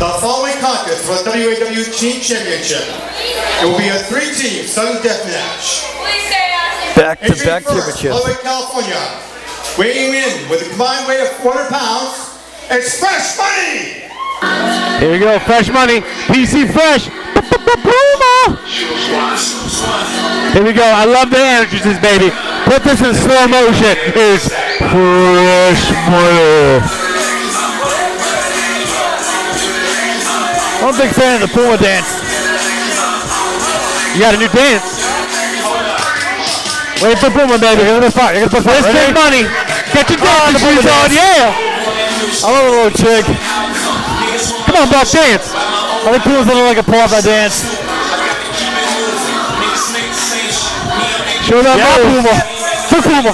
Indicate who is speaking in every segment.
Speaker 1: The following contest for the WAW Team Championship. It will be a three-team sudden death match.
Speaker 2: Back to
Speaker 1: Entering
Speaker 2: back
Speaker 1: first,
Speaker 2: championship.
Speaker 1: Hollywood, California. Weighing in with a combined weight of 400 pounds, it's Fresh Money!
Speaker 3: Here we go, fresh money. PC Fresh. Puma. Here we go. I love the entrances, baby. Put this in slow motion. It's fresh money.
Speaker 2: I'm a big fan of the Puma dance.
Speaker 3: You got a new dance. Wait for Puma, baby.
Speaker 2: You're gonna fight. You're gonna put
Speaker 3: Let's
Speaker 2: fight.
Speaker 3: get money. Get your oh, dancing
Speaker 2: the Puma
Speaker 3: shoes on, yeah.
Speaker 2: I love a little chick.
Speaker 3: Come on, Buck, dance.
Speaker 2: I think Puma's gonna like a pull off that dance.
Speaker 3: Show that
Speaker 2: Yeah. Puma.
Speaker 3: For Puma.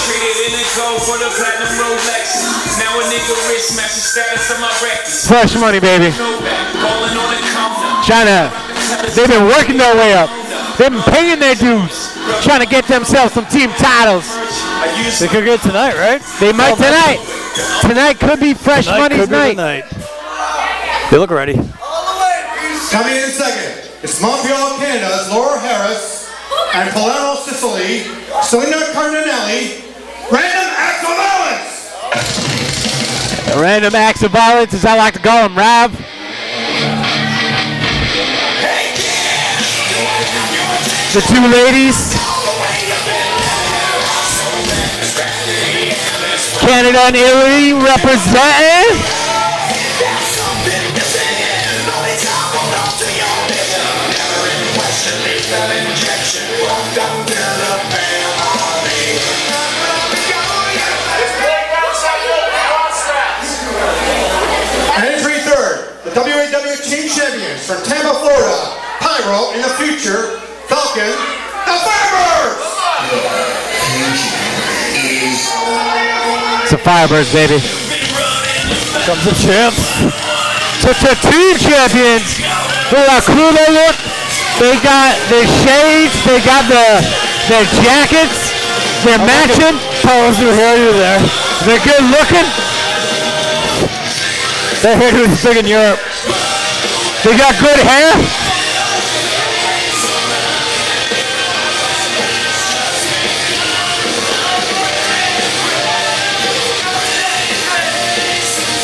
Speaker 4: Traded in the gold for the platinum Rolex. Now a nigga rich match the status of my records.
Speaker 3: Fresh money, baby.
Speaker 4: No back, balling on the counter.
Speaker 3: China. They've been working their way up. They've been paying their dues, trying to get themselves some team titles.
Speaker 2: They could get tonight, right?
Speaker 3: They might tonight. Tonight could be Fresh
Speaker 2: Tonight
Speaker 3: Money's
Speaker 2: could be the
Speaker 3: night.
Speaker 2: night. They look ready.
Speaker 1: Coming in second, it's Montreal, Canada's Laura Harris and Palermo, Sicily, Selena Cardinelli, Random Acts of Violence!
Speaker 3: Random acts of violence, as I like to call them, Rav. The two ladies. Canada and Italy representing.
Speaker 1: And Florida, in the future, Falcon, the Firebirds!
Speaker 3: It's the Firebirds, baby.
Speaker 2: Comes the champs.
Speaker 3: So the two champions. Look how cool they look. They got their shades. They got the their jackets. They're matching.
Speaker 2: Pose your hairdo there.
Speaker 3: They're good looking.
Speaker 2: That hairdo is big in Europe.
Speaker 3: They got good hair.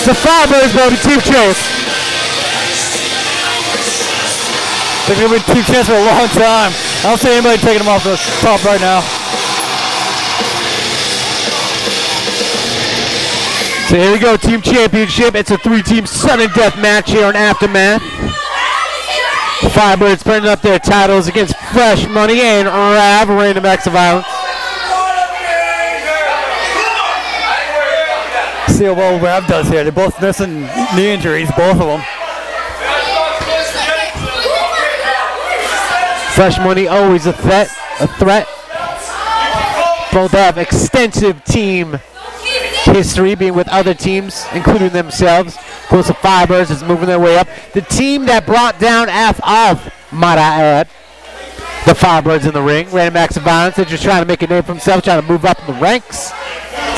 Speaker 3: The Firebirds, baby, team champs.
Speaker 2: They're gonna be two champs for a long time. I don't see anybody taking them off the top right now.
Speaker 3: So here we go, team championship. It's a three-team sudden death match here on Aftermath. The Firebirds putting up their titles against Fresh Money and Rav, Random Acts of Violence.
Speaker 2: See well Rav does here. They're both missing knee injuries, both of them.
Speaker 3: Fresh Money always a threat. A threat. Both have extensive team history, being with other teams, including themselves. Of course, the Firebirds is moving their way up. The team that brought down F of, might I add, the Firebirds in the ring. Random acts of violence. They're just trying to make a name for themselves, trying to move up in the ranks,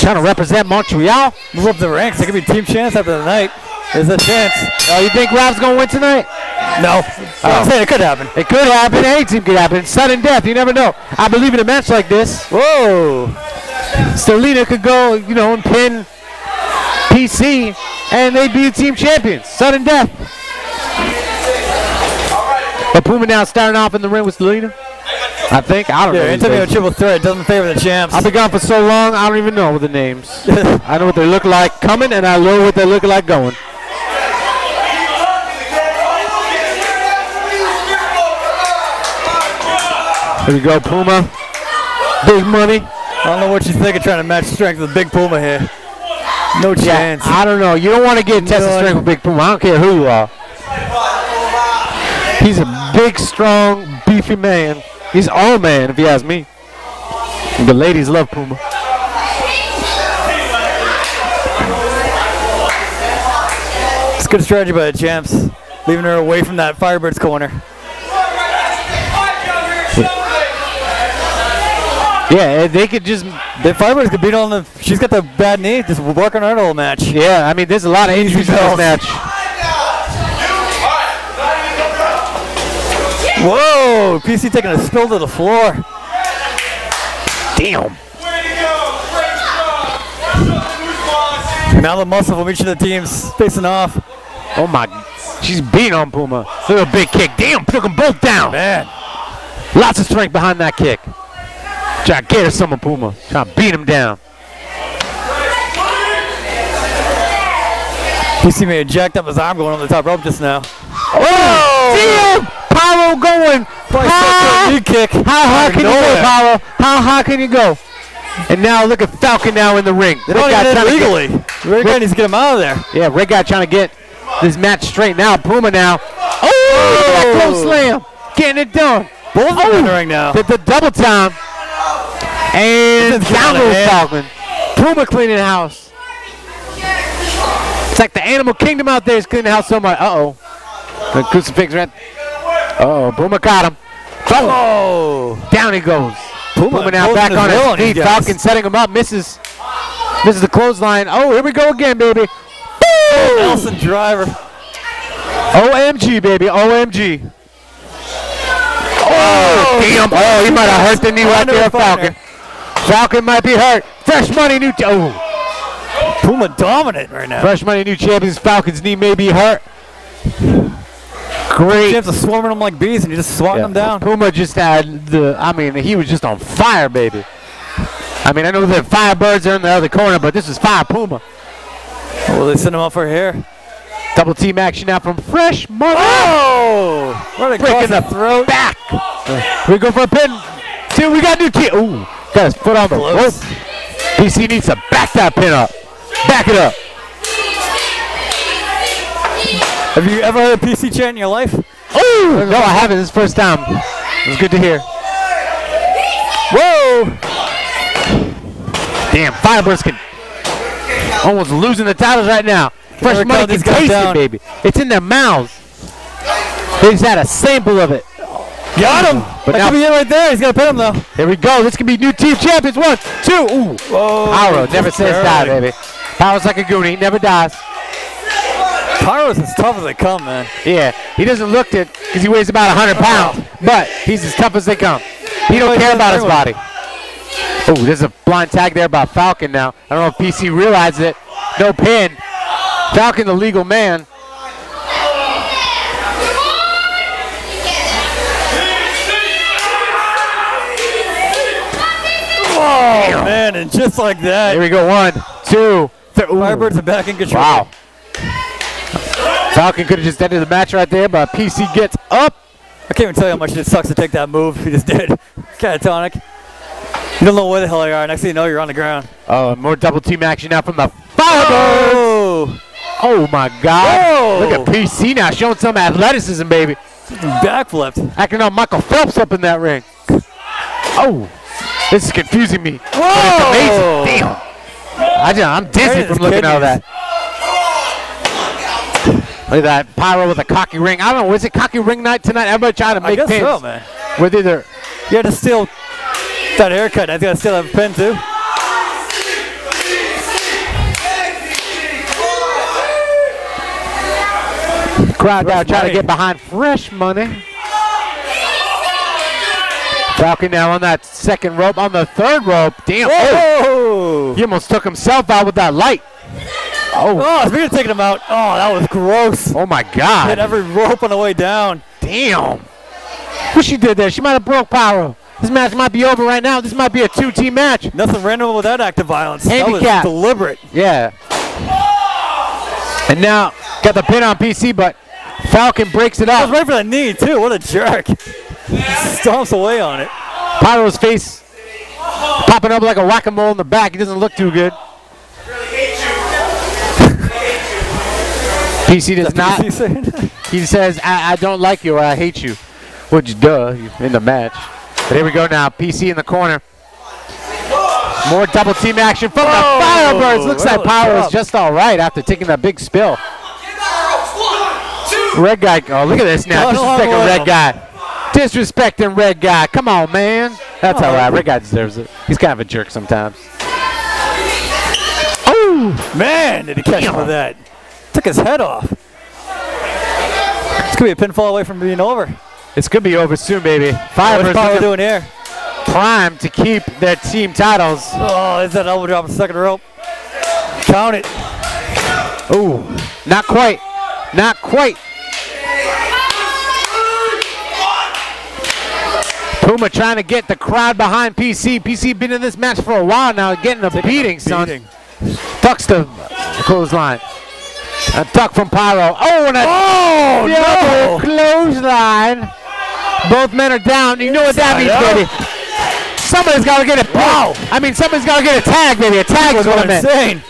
Speaker 3: trying to represent Montreal.
Speaker 2: Move up the ranks. They could be team champs after the night. There's a chance.
Speaker 3: Oh, you think Rob's gonna win tonight?
Speaker 2: No. Oh. I'm saying it could happen.
Speaker 3: It could happen. Any team could happen. Sudden death. You never know. I believe in a match like this.
Speaker 2: Whoa.
Speaker 3: Selena could go, you know, and pin PC, and they'd be the team champions. Sudden death. But Puma now starting off in the ring with Selena. I think. I don't
Speaker 2: Yeah,
Speaker 3: know.
Speaker 2: Antonio triple threat doesn't favor the champs.
Speaker 3: I've been gone for so long, I don't even know what the names. I know what they look like coming, and I know what they look like going. Here we go, Puma. Big money.
Speaker 2: I don't know what you think of trying to match strength with Big Puma here. No
Speaker 3: Yeah,
Speaker 2: chance.
Speaker 3: I don't know. You don't want to get tested strength with Big Puma. I don't care who you are. He's a big, strong, beefy man. He's all man, if you ask me. The ladies love Puma.
Speaker 2: It's good strategy by the champs, leaving her away from that Firebirds corner.
Speaker 3: Yeah, they could just.
Speaker 2: The Firebirds could beat on the. She's got the bad knee. Just work on her little match.
Speaker 3: Yeah, I mean, there's a lot of injuries in this match.
Speaker 2: Whoa! PC taking a spill to the floor.
Speaker 3: Damn.
Speaker 2: Now the muscle from each of the teams facing off.
Speaker 3: Oh my. She's beating on Puma. Little big kick. Damn, took them both down.
Speaker 2: Man.
Speaker 3: Lots of strength behind that kick. Try to get her some of Puma. Try to beat him down.
Speaker 2: PC may have jacked up his arm going on the top rope just now.
Speaker 3: Oh! Damn! Pyro going.
Speaker 2: Probably
Speaker 3: How,
Speaker 2: stuck to a knee kick.
Speaker 3: how high can you go,
Speaker 2: nowhere.
Speaker 3: Pyro? How high can you go? And now look at Falcon now in the ring.
Speaker 2: They
Speaker 3: Red
Speaker 2: don't
Speaker 3: guy to get-
Speaker 2: legally. Red guy needs to get him out of there.
Speaker 3: Yeah, Red guy trying to get this match straight now. Puma now. Oh! that close oh! slam. Getting it done.
Speaker 2: Both oh! of them in the ring now.
Speaker 3: The, the double time. And down goes. Falcon. Puma cleaning house. It's like the animal kingdom out there is cleaning house so much. Uh-oh. The crucifix right. Uh-oh. Puma got him.
Speaker 2: Oh!
Speaker 3: Down he goes.
Speaker 2: Puma,
Speaker 3: Puma now back on his feet.
Speaker 2: guys.
Speaker 3: Falcon setting him up. Misses. Misses the clothesline. Oh, here we go again, baby. Oh, Boom!
Speaker 2: Nelson driver.
Speaker 3: OMG, baby. OMG. Oh, oh, damn. Oh, he might have hurt the knee right there, Falcon. Falcon might be hurt. Fresh money, new. Oh,
Speaker 2: Puma dominant right now.
Speaker 3: fresh money, new champions. Falcon's knee may be hurt. Great.
Speaker 2: Champs are swarming them like bees and you're just swatting them down.
Speaker 3: Puma just had the. I mean, he was just on fire, baby. I mean, I know the Firebirds are in the other corner, but this is Fire Puma.
Speaker 2: Well, they send him for hair.
Speaker 3: Double team action now from Fresh Money.
Speaker 2: Oh! Right
Speaker 3: Breaking
Speaker 2: the throat.
Speaker 3: back. We go for a pin. Two, we got new team. Ooh, got his foot on the rope. PC needs to back that pin up. Back it up.
Speaker 2: Have you ever heard a PC chant in your life?
Speaker 3: Oh, no, I haven't. This is the first time. It was good to hear.
Speaker 2: Whoa!
Speaker 3: Damn, Firebirds can almost losing the titles right now. Fresh money can taste it, baby. It's in their mouths. They just had a sample of it.
Speaker 2: Got him!
Speaker 3: But
Speaker 2: that
Speaker 3: now-
Speaker 2: could be it right there. He's got to pin him though.
Speaker 3: Here we go. This could be new team champions. One, two. Ooh.
Speaker 2: Whoa!
Speaker 3: Pyro never says die, baby. Pyro's like a goonie. Never dies.
Speaker 2: Pyro's as tough as they come, man.
Speaker 3: Yeah, he doesn't look it because he weighs about 100 pounds, but he's as tough as they come. He don't care about his body. Oh, there's a blind tag there by Falcon now. I don't know if PC realizes it. No pin. Falcon, the legal man.
Speaker 2: Oh man, and just like that,
Speaker 3: Here we go. One, two, three.
Speaker 2: Firebirds are back in control.
Speaker 3: Wow. Falcon could have just ended the match right there, but PC gets up.
Speaker 2: I can't even tell you how much it sucks to take that move. He just did. Catatonic. You don't know where the hell you are. Next thing you know, you're on the ground.
Speaker 3: Oh, more double team action now from the Firebirds.
Speaker 2: Oh!
Speaker 3: Oh my God!
Speaker 2: Whoa.
Speaker 3: Look at PC now showing some athleticism, baby.
Speaker 2: Backflipped.
Speaker 3: Acting on Michael Phelps up in that ring. Oh, this is confusing me. But it's
Speaker 2: Whoa!
Speaker 3: amazing. Damn. I I'm dizzy from looking at all that. Look at that pyro with a cocky ring. I don't know. Was it cocky ring night tonight? Everybody trying to make I
Speaker 2: guess
Speaker 3: pins.
Speaker 2: so, man.
Speaker 3: With either
Speaker 2: You had to steal that haircut. I think I still have a pen too.
Speaker 3: crowd now trying to get behind fresh money. Falcon now on that second rope. On the third rope. Damn. Oh,
Speaker 2: Oh!
Speaker 3: he almost took himself out with that light. Oh,
Speaker 2: Oh, speaking of taking him out, oh, that was gross.
Speaker 3: oh my God.
Speaker 2: Hit every rope on the way down.
Speaker 3: Damn. What she did there? She might have broke Pyro. This match might be over right now. This might be a two-team match.
Speaker 2: Nothing random with that act of violence. That
Speaker 3: Handicap.
Speaker 2: was deliberate.
Speaker 3: Yeah. And now got the pin on PC, but Falcon breaks it
Speaker 2: That was
Speaker 3: up.
Speaker 2: right for the knee too. What a jerk. Stomps away on it.
Speaker 3: Pyro's face popping up like a whack-a-mole in the back. He doesn't look too good. PC does not.
Speaker 2: That?
Speaker 3: He says, I, I don't like you or I hate you. Which, duh, in the match. But here we go now. PC in the corner. More double team action from the Firebirds. Looks like Power is just all right after taking that big spill. Red guy. Oh, look at this now. Disrespecting red guy. Disrespecting Red Guy. Come on, man. That's all right. Red Guy deserves it. He's kind of a jerk sometimes. Oh,
Speaker 2: Man, did he catch him with that? Took his head off. It's gonna be a pinfall away from being over.
Speaker 3: it's going to be over soon, baby.
Speaker 2: Power
Speaker 3: looking
Speaker 2: doing here?
Speaker 3: prime to keep their team titles.
Speaker 2: Oh, is that elbow drop in the second rope? Count it.
Speaker 3: Ooh, not quite. Not quite. Puma trying to get the crowd behind PC. PC been in this match for a while now, getting a beating, son.
Speaker 2: Beating.
Speaker 3: Ducks the clothesline. A duck from Pyro. Oh, and a
Speaker 2: Oh,
Speaker 3: double
Speaker 2: no.
Speaker 3: clothesline. Both men are down. You know what that means, baby. Somebody's got to get a
Speaker 2: Wow.
Speaker 3: I mean, somebody's got to get a tag, baby. A tag is what I meant.
Speaker 2: insane.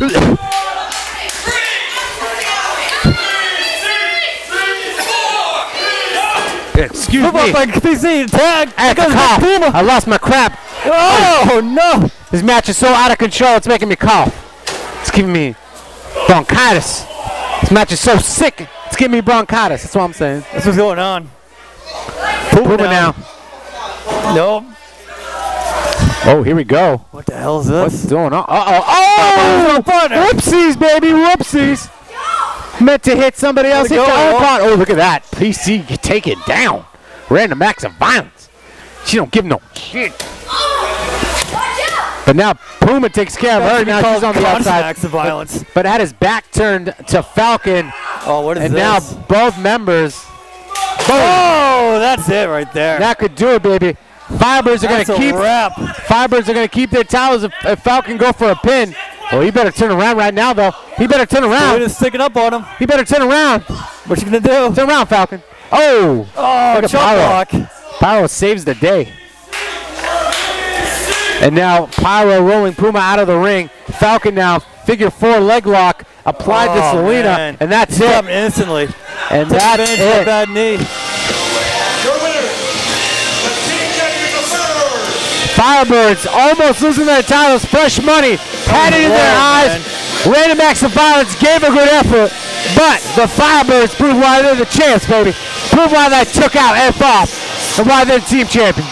Speaker 3: Excuse me.
Speaker 2: PC. Tag.
Speaker 3: I,
Speaker 2: Because of
Speaker 3: cough.
Speaker 2: Puma.
Speaker 3: I lost my crap.
Speaker 2: Oh, oh, no.
Speaker 3: This match is so out of control, it's making me cough. It's giving me bronchitis. This match is so sick, it's giving me bronchitis. That's what I'm saying.
Speaker 2: That's what's going on.
Speaker 3: Puma now.
Speaker 2: Nope.
Speaker 3: Oh, here we go.
Speaker 2: What the hell is this?
Speaker 3: What's going on? Uh-oh. Oh! Whoopsies, baby. Whoopsies. Meant to hit somebody else. Hit
Speaker 2: go,
Speaker 3: iPod. Oh, look at that. PC get taken down. Random acts of violence. She don't give no shit. But now Puma takes care of her. Now she's on the outside.
Speaker 2: acts of violence.
Speaker 3: But had his back turned to Falcon.
Speaker 2: Oh, what is
Speaker 3: And
Speaker 2: this?
Speaker 3: now both members.
Speaker 2: oh, that's it right there.
Speaker 3: That could do it, baby. Fibers are going to keep.
Speaker 2: wrap.
Speaker 3: Fibers are going to keep their towels if, if Falcon go for a pin. Well, he better turn around right now, though. He better turn
Speaker 2: We're
Speaker 3: around.
Speaker 2: just sticking up on him.
Speaker 3: He better turn around.
Speaker 2: What you gonna do?
Speaker 3: Turn around, Falcon. Oh,
Speaker 2: Oh, chop block.
Speaker 3: Pyro saves the day. And now Pyro rolling Puma out of the ring. Falcon now figure four leg lock applied to
Speaker 2: Oh,
Speaker 3: Selena,
Speaker 2: man.
Speaker 3: and that's
Speaker 2: He
Speaker 3: it.
Speaker 2: him instantly.
Speaker 3: And
Speaker 2: Took
Speaker 3: that's
Speaker 2: advantage of that
Speaker 3: it.
Speaker 2: bad knee.
Speaker 1: Your winner, the team champion of Firebirds.
Speaker 3: Firebirds almost losing their titles. Fresh money had it in their
Speaker 2: Lord,
Speaker 3: eyes. Random acts of violence gave a good effort, but the Firebirds proved why they're the champs, baby. Proved why they took out F off and why they're the team champions.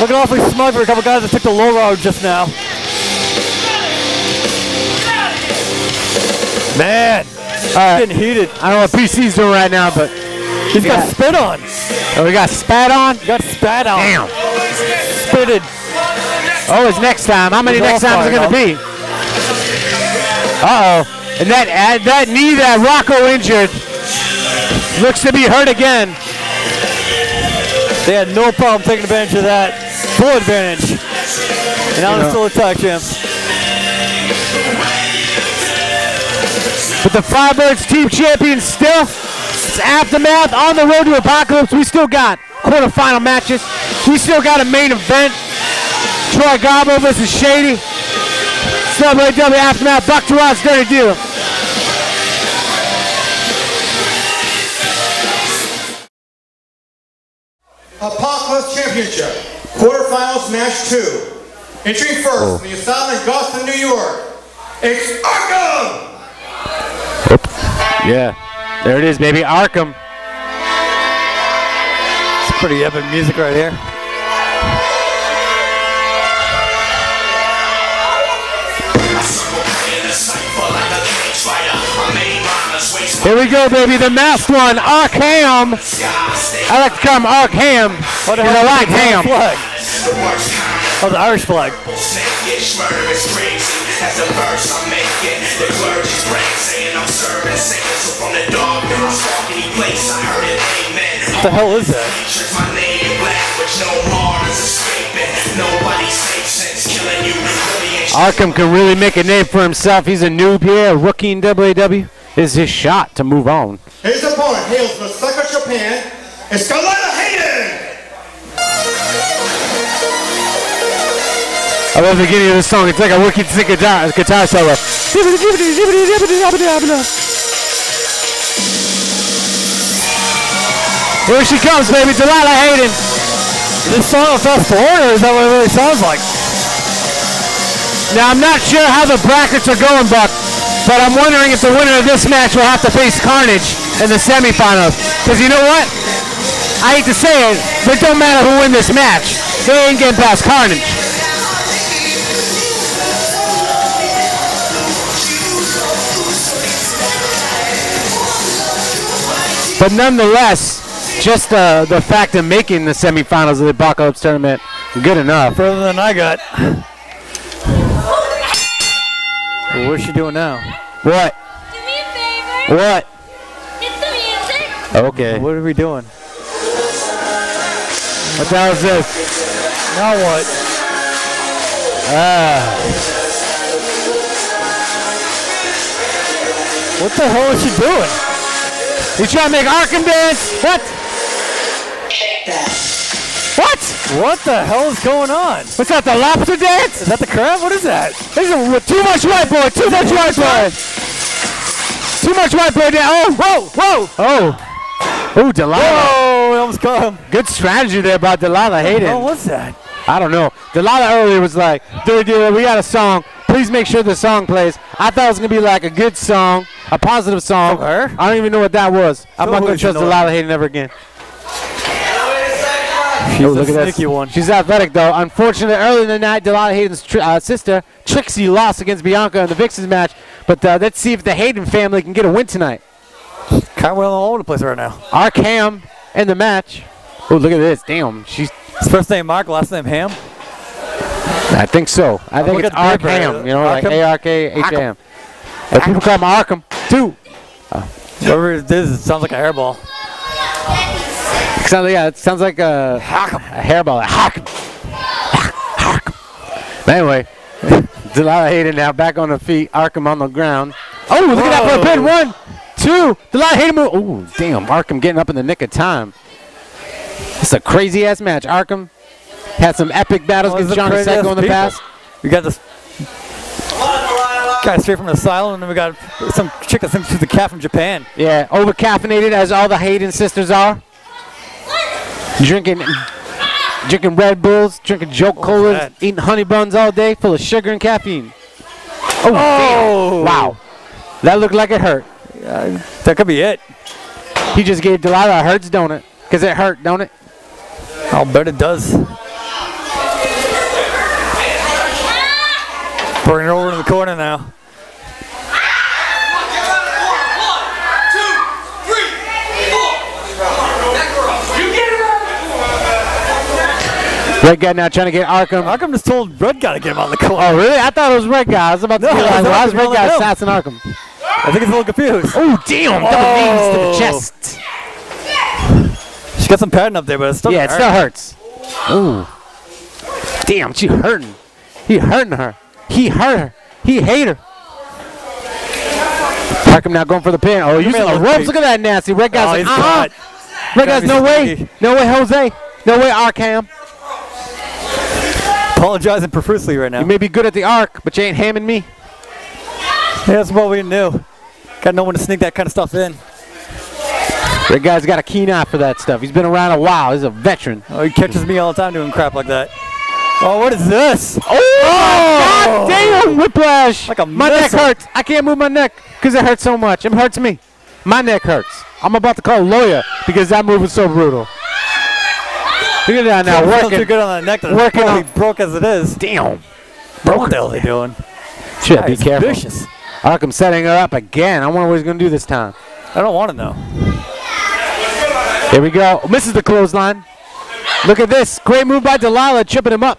Speaker 2: Looking awfully smug for a couple guys that took the low road just now. Man,
Speaker 3: All right.
Speaker 2: getting heated.
Speaker 3: I don't know what PC's doing right now, but
Speaker 2: He's got
Speaker 3: Yeah.
Speaker 2: spit on.
Speaker 3: oh, we got spat on.
Speaker 2: He got spat on.
Speaker 3: Damn.
Speaker 2: Spitted.
Speaker 3: Oh, it's next time. How many
Speaker 2: He's
Speaker 3: next times are going to be? Uh-oh. And that uh, that knee that Rocco injured looks to be hurt again.
Speaker 2: They had no problem taking advantage of that. Full advantage. And now they're still attack champs.
Speaker 3: But the Firebirds team champion still. It's aftermath on the road to apocalypse. We still got quarterfinal matches. We still got a main event. Troy Garbo versus Shady. Celebrate W aftermath. Buck to us, dirty deal.
Speaker 1: Apocalypse Championship, quarterfinals match two. Entering first from the asylum in Gotham, New York, it's Arkham!
Speaker 3: Yeah. There it is, baby. Arkham.
Speaker 2: It's pretty epic music right here.
Speaker 3: Here we go, baby. The masked one, Arkham. I like to call him Arkham
Speaker 2: What the
Speaker 3: because I like ham.
Speaker 2: flag? Oh, the Irish flag.
Speaker 4: What
Speaker 2: the hell is that?
Speaker 3: Arkham can really make a name for himself. He's a noob here, a rookie in WAW. This is his shot to move on.
Speaker 1: His opponent hails from Osaka, Japan, Escalada Hayden!
Speaker 3: I love the beginning of the song. It's like a wicked sick guitar, guitar solo. Here she comes, baby. Delilah Hayden.
Speaker 2: This song fast forward, or is that what it really sounds like?
Speaker 3: Now, I'm not sure how the brackets are going, Buck, but I'm wondering if the winner of this match will have to face Carnage in the semifinals. Because you know what? I hate to say it, but it don't matter who win this match. They ain't getting past Carnage. But nonetheless, just uh, the fact of making the semifinals of the Apocalypse tournament, good enough.
Speaker 2: Further than I got. Well, what's she doing now?
Speaker 3: What?
Speaker 5: Do me a favor.
Speaker 3: What?
Speaker 5: Hit the music.
Speaker 3: Okay.
Speaker 2: What are we doing?
Speaker 3: What the hell is this?
Speaker 2: Now what? Ah. What the hell is she doing?
Speaker 3: You trying to make Arkham dance? What? What?
Speaker 2: What the hell is going on?
Speaker 3: What's that, the lobster dance?
Speaker 2: Is that the crab? What is that?
Speaker 3: This is too much white boy, too much white boy. Too much whiteboard there. Oh, whoa, whoa. Oh. Ooh, Delilah.
Speaker 2: Oh, we almost caught him.
Speaker 3: Good strategy there by Delilah Hayden.
Speaker 2: Oh, what's that?
Speaker 3: I don't know. Delilah earlier was like, dude, dude, we got a song. Please make sure the song plays. I thought it was going to be like a good song, a positive song.
Speaker 2: From her?
Speaker 3: I don't even know what that was. I'm not going to trust. Delilah Hayden ever again.
Speaker 2: She's
Speaker 3: Oh,
Speaker 2: a
Speaker 3: look at that.
Speaker 2: sneaky one.
Speaker 3: She's athletic, though. Unfortunately, earlier in the night, Delilah Hayden's tr- uh, sister, Trixie, lost against Bianca in the Vixens match. But uh, let's see if the Hayden family can get a win tonight.
Speaker 2: Cartwheel all over the place right now.
Speaker 3: Arkham in the match. Oh, look at this. Damn. She's.
Speaker 2: First name Mark, last name Ham.
Speaker 3: I think so. I think it's
Speaker 2: at the.
Speaker 3: Arkham. You know, like
Speaker 2: Arkham?
Speaker 3: A R K H A M. But people call him Arkham too.
Speaker 2: Whatever it is, it sounds like a hairball.
Speaker 3: Sounds, yeah, it sounds like a, a hairball. Arkham. Arkham. But anyway, Delilah Hayden now back on her feet. Arkham on the ground. Oh, look at that for a pin. One, two. Delilah Hayden move. Oh, damn. Arkham getting up in the nick of time. It's a crazy ass match. Arkham had some epic battles
Speaker 2: Oh,
Speaker 3: against
Speaker 2: these are
Speaker 3: Johnny
Speaker 2: crazy-ass
Speaker 3: Sacco in the
Speaker 2: people.
Speaker 3: past.
Speaker 2: We got this guy straight from the asylum, and then we got some chick that sings to the cat from Japan.
Speaker 3: Yeah, over caffeinated as all the Hayden sisters are. Drinking drinking Red Bulls, drinking Joke oh,
Speaker 2: Colas,
Speaker 3: eating honey buns all day full of sugar and caffeine. Oh,
Speaker 2: Oh!
Speaker 3: Wow. That looked like it hurt.
Speaker 2: That could be it.
Speaker 3: He just gave Delilah a hurts, don't it? Because it hurt, don't it?
Speaker 2: I'll bet it does. Bring it over to the corner now.
Speaker 3: Red guy now trying to get Arkham.
Speaker 2: Arkham just told Red Guy to get him on the corner.
Speaker 3: Oh, really? I thought it was Red guy. I was about to
Speaker 2: No,
Speaker 3: be like, why is Red guy assassin Arkham?
Speaker 2: I think he's a little confused.
Speaker 3: Oh, damn. Double oh. knees to the
Speaker 2: Oh.
Speaker 3: chest.
Speaker 2: She got some padding up there, but it's still
Speaker 3: Yeah, it still hurts. Ooh. Damn, she hurting. He hurting her. He hurt her. He hate her. Arkham now going for the pin. Oh, using
Speaker 2: a
Speaker 3: the
Speaker 2: look
Speaker 3: ropes. Look at that nasty. Red
Speaker 2: Oh, uh-huh.
Speaker 3: guy's
Speaker 2: he's
Speaker 3: like,
Speaker 2: caught.
Speaker 3: Red guy's, no way. No way, Jose. No way, Arkham.
Speaker 2: Apologizing profusely right now.
Speaker 3: You may be good at the arc, but you ain't hamming me.
Speaker 2: Yeah, that's what we knew. Got no one to sneak that kind of stuff in.
Speaker 3: Red guy's got a keen eye for that stuff. He's been around a while. He's a veteran.
Speaker 2: Oh, he catches me all the time doing crap like that. Oh, what is this?
Speaker 3: Oh, God oh. damn, whiplash.
Speaker 2: Like a
Speaker 3: my neck hurts. I can't move my neck because it hurts so much. It hurts me. My neck hurts. I'm about to call a lawyer because that move was so brutal. Look at that now, working.
Speaker 2: too good on that neck that
Speaker 3: working on-
Speaker 2: broke as it is.
Speaker 3: Damn.
Speaker 2: What the hell they doing?
Speaker 3: Shit, be careful.
Speaker 2: Vicious.
Speaker 3: Arkham setting her up again. I wonder what he's going to do this time.
Speaker 2: I don't want to know.
Speaker 3: Here we go. Misses the clothesline. Look at this. Great move by Delilah, tripping him up.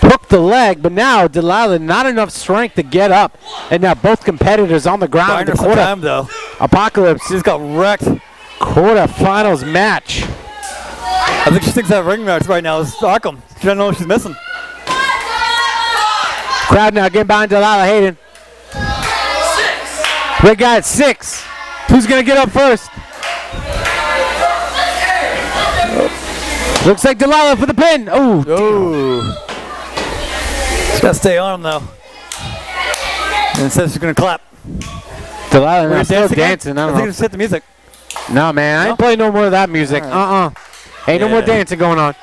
Speaker 3: Hooked the leg, but now Delilah not enough strength to get up. And now both competitors on the ground in the quarter.
Speaker 2: time though.
Speaker 3: Apocalypse
Speaker 2: She just got wrecked.
Speaker 3: quarterfinals match.
Speaker 2: I think she thinks that ring match right now is Arkham. She doesn't know what she's missing.
Speaker 3: Crowd now getting behind Delilah Hayden. Red guy at six. Who's gonna get up first? Looks like Delilah for the pin. Oh,
Speaker 2: Ooh. She's got to stay on him though. And it says she's going to clap.
Speaker 3: Delilah
Speaker 2: We're
Speaker 3: still
Speaker 2: again?
Speaker 3: dancing. I
Speaker 2: I
Speaker 3: don't
Speaker 2: think
Speaker 3: know.
Speaker 2: just hit the music.
Speaker 3: No, man, I
Speaker 2: No?
Speaker 3: ain't playing no more of that music.
Speaker 2: All
Speaker 3: Uh-uh. Ain't no more dancing going on.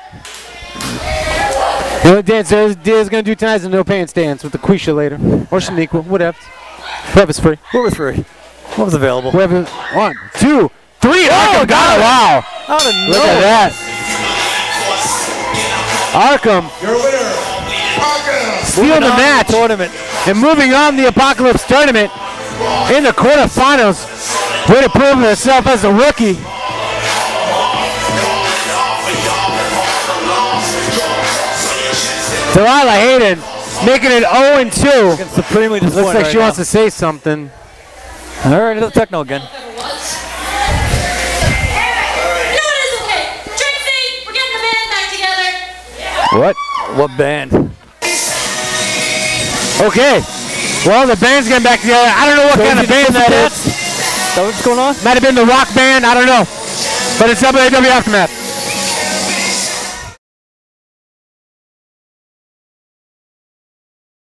Speaker 3: The only dance there's Diaz gonna do tonight is a no pants dance with the Quisha later. Or Shaniqua, whatever. Whoever's free.
Speaker 2: What was free? What was available?
Speaker 3: Whoever, one, two, three. Oh, Arkham got
Speaker 2: got
Speaker 3: it.
Speaker 2: it.
Speaker 3: Wow.
Speaker 2: Out of
Speaker 3: Look at that. Arkham
Speaker 1: Your winner, Arkham.
Speaker 3: stealing the
Speaker 2: On to
Speaker 3: match
Speaker 2: Tournament.
Speaker 3: and moving on the Apocalypse tournament in the quarterfinals. Way to prove himself as a rookie. Delilah Hayden making it 0 and 2.
Speaker 2: Getting supremely disappointed
Speaker 3: Looks like
Speaker 2: right
Speaker 3: she wants to say something.
Speaker 2: All right, it's techno again.
Speaker 5: No, it is okay. Trixie, we're getting the band back together.
Speaker 3: What?
Speaker 2: What band?
Speaker 3: Okay. Well, the band's getting back together. I don't know what kind of band that is.
Speaker 2: Is that what's going on?
Speaker 3: Might have been the rock band. I don't know. But it's WAW Aftermath.